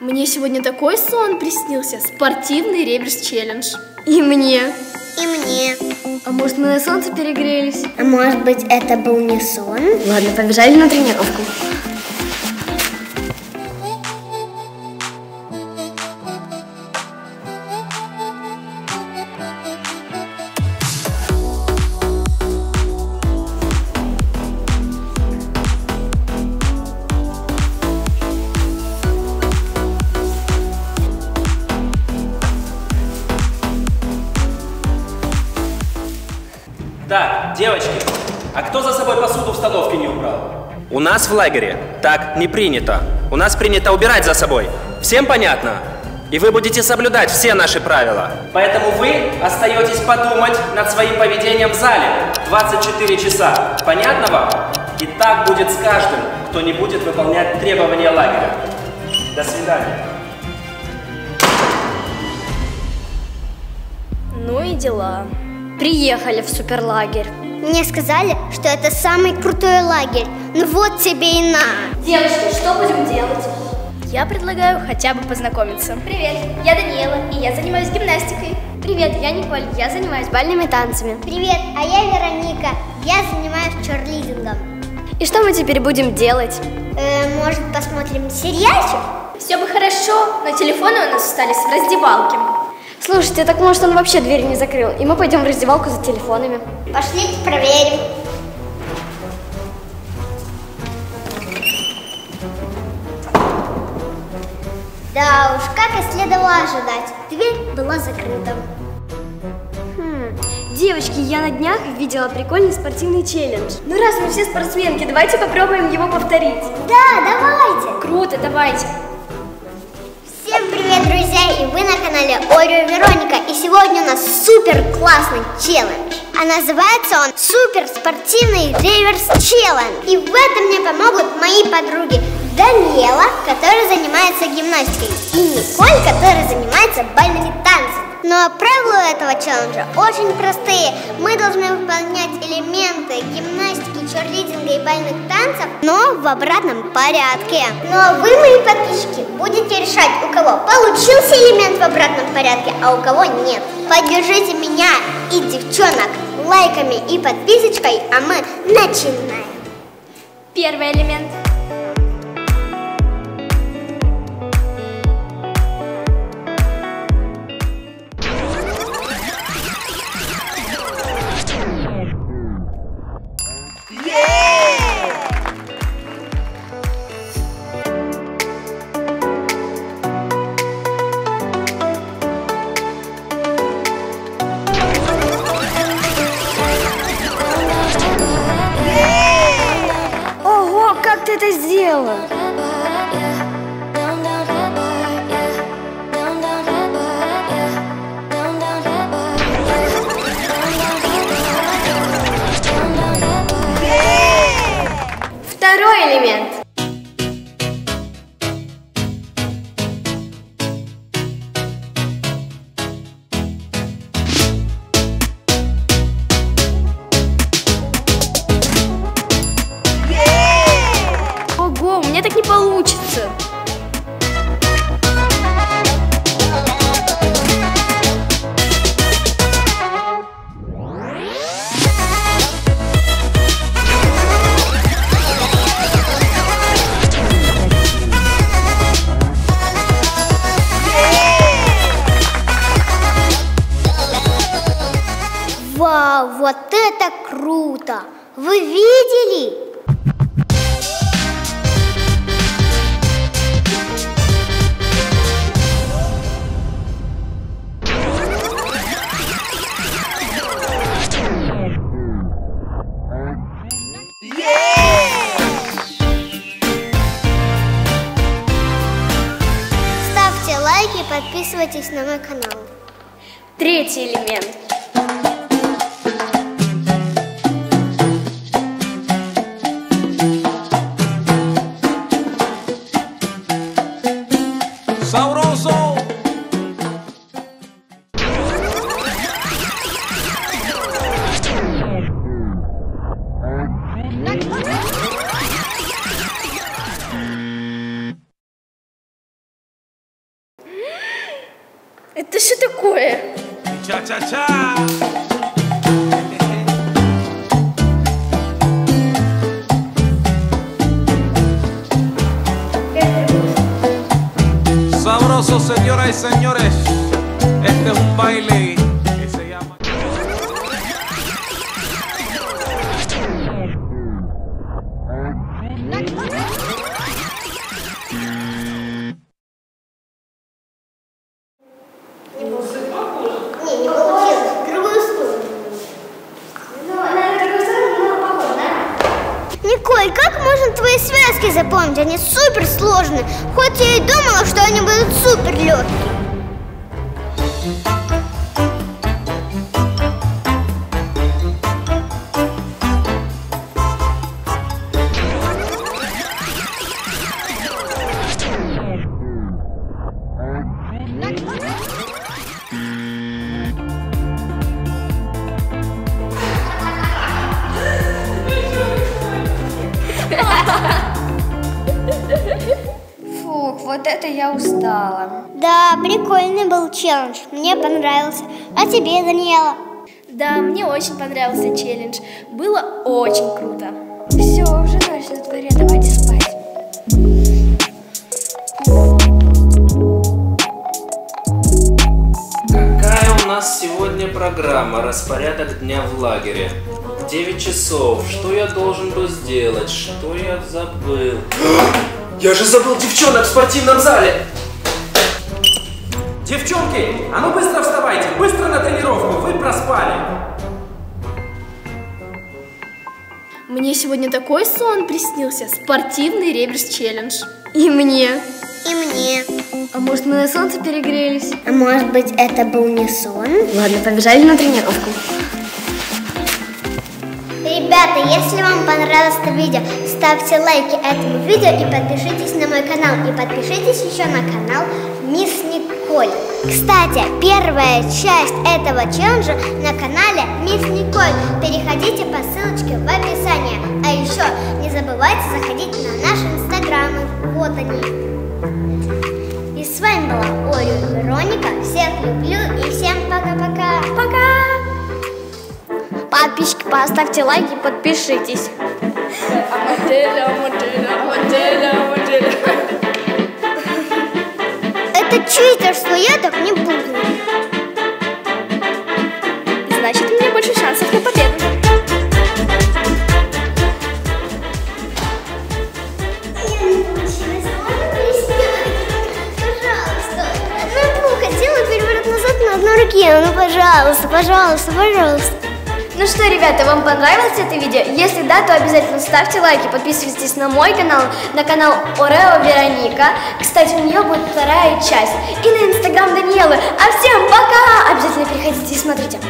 Мне сегодня такой сон приснился. Спортивный реверс-челлендж. И мне. И мне. А может, мы на солнце перегрелись? А может быть, это был не сон? Ладно, побежали на тренировку. Девочки, а кто за собой посуду в столовке не убрал? У нас в лагере так не принято. У нас принято убирать за собой. Всем понятно? И вы будете соблюдать все наши правила. Поэтому вы остаетесь подумать над своим поведением в зале 24 часа. Понятно вам? И так будет с каждым, кто не будет выполнять требования лагеря. До свидания. Ну и дела. Приехали в суперлагерь. Мне сказали, что это самый крутой лагерь. Ну вот тебе и на. Девочки, что будем делать? Я предлагаю хотя бы познакомиться. Привет, я Даниэла, и я занимаюсь гимнастикой. Привет, я Николь, я занимаюсь бальными танцами. Привет, а я Вероника. Я занимаюсь черлидингом. И что мы теперь будем делать? Э, может, посмотрим сериальчик? Все бы хорошо, но телефоны у нас остались в раздевалке. Слушайте, так может он вообще дверь не закрыл, и мы пойдем в раздевалку за телефонами. Пошлите проверим. Да уж, как и следовало ожидать, дверь была закрыта. Хм. Девочки, я на днях видела прикольный спортивный челлендж. Ну раз мы все спортсменки, давайте попробуем его повторить. Да, давайте. Круто, давайте. Друзья, и вы на канале Орио Вероника. И сегодня у нас супер классный челлендж. А называется он Супер спортивный реверс челлендж. И в этом мне помогут мои подруги Даниэла, которая занимается гимнастикой, и Николь, которая занимается бальными танцами. Ну а правила этого челленджа очень простые. Мы выполнять элементы гимнастики, черлидинга и бальных танцев, но в обратном порядке. Ну а вы, мои подписчики, будете решать, у кого получился элемент в обратном порядке, а у кого нет. Поддержите меня и девчонок лайками и подписочкой, а мы начинаем. Первый элемент. Ты это сделала? Второй элемент. Получится. Вау, вот это круто! Вы видели? Подписывайтесь на мой канал. Третий элемент. Este se te ocurre. Cha, cha, cha. Sabroso, señoras y señores. Este es un baile. Запомнить? Они супер сложные. Хоть я и думала, что они будут супер легкие. Это я устала. Да, прикольный был челлендж. Мне понравился. А тебе, Даниэла? Да, мне очень понравился челлендж. Было очень круто. Все, уже ночь на дворе, давайте спать. Какая у нас сегодня программа, распорядок дня в лагере? 9 часов. Что я должен был сделать? Что я забыл? Я же забыл девчонок в спортивном зале! Девчонки, а ну быстро вставайте, быстро на тренировку, вы проспали. Мне сегодня такой сон приснился. Спортивный реверс-челлендж. И мне. И мне. А может мы на солнце перегрелись? А может быть, это был не сон? Ладно, побежали на тренировку. Ребята, если вам понравилось это видео, ставьте лайки этому видео и подпишитесь на мой канал. И подпишитесь еще на канал Мисс Николь. Кстати, первая часть этого челленджа на канале Мисс Николь. Переходите по ссылочке в описании. А еще не забывайте заходить на наши инстаграмы. Вот они. И с вами была Орю Вероника. Всех люблю и всем пока-пока. Пока! Подписчики, поставьте лайки, подпишитесь. Это читерство, я так не буду. Значит, у меня больше шансов на победу. Ну, пожалуйста, пожалуйста, пожалуйста. Ну что, ребята, вам понравилось это видео? Если да, то обязательно ставьте лайки, подписывайтесь на мой канал, на канал Орео Вероника. Кстати, у нее будет вторая часть. И на инстаграм Даниэлы. А всем пока! Обязательно приходите и смотрите.